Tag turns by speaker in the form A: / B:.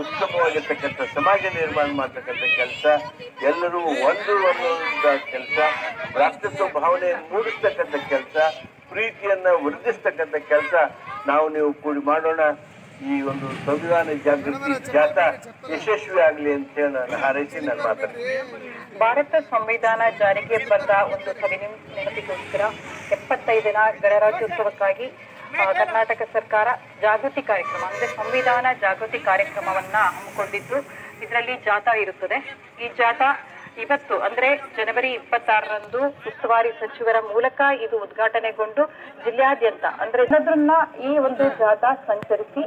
A: ಉತ್ತಮವಾಗಿರ್ತಕ್ಕಂಥ ಸಮಾಜ ನಿರ್ಮಾಣ ಮಾಡ್ತಕ್ಕಂಥ ಕೆಲಸ, ಎಲ್ಲರೂ ಒಂದು ಅನ್ನೋದ ಕೆಲಸ, ರಾಷ್ಟ್ರತ್ವ ಭಾವನೆ ಮೂಡಿಸ್ತಕ್ಕಂಥ ಕೆಲಸ, ಪ್ರೀತಿಯನ್ನ ವೃದ್ಧಿಸ್ತಕ್ಕಂಥ ಕೆಲಸ ನಾವು ನೀವು ಕೂಡಿ ಮಾಡೋಣ. ಈ ಒಂದು ಸಂವಿಧಾನ ಜಾಗೃತಿ ಜಾಥಾ ಯಶಸ್ವಿ ಆಗಲಿ ಅಂತ ಹೇಳಿ ನಾನು ಹಾರೈಸಿ ನಾನು ಮಾತಾಡ್ತೀನಿ.
B: ಭಾರತ ಸಂವಿಧಾನ ಜಾರಿಗೆ ಬಂದ ಒಂದು ಹದಿನೆಂಟು ನೆನಪಿಗೋಸ್ಕರ ಎಪ್ಪತ್ತೈದನ ಗಣರಾಜ್ಯೋತ್ಸವಕ್ಕಾಗಿ ಕರ್ನಾಟಕ ಸರ್ಕಾರ ಜಾಗೃತಿ ಕಾರ್ಯಕ್ರಮ ಅಂದ್ರೆ ಸಂವಿಧಾನ ಜಾಗೃತಿ ಕಾರ್ಯಕ್ರಮವನ್ನ ಹಮ್ಮಿಕೊಂಡಿದ್ದು ಇದರಲ್ಲಿ ಜಾಥಾ ಇರುತ್ತದೆ. ಈ ಜಾಥಾ ಇವತ್ತು ಅಂದ್ರೆ ಜನವರಿ ಇಪ್ಪತ್ತಾರರಂದು ಉಸ್ತುವಾರಿ ಸಚಿವರ ಮೂಲಕ ಇದು ಉದ್ಘಾಟನೆಗೊಂಡು ಜಿಲ್ಲೆಯಾದ್ಯಂತ ಅಂದ್ರೆ ಜನರನ್ನ ಈ ಒಂದು ಜಾಥಾ ಸಂಚರಿಸಿ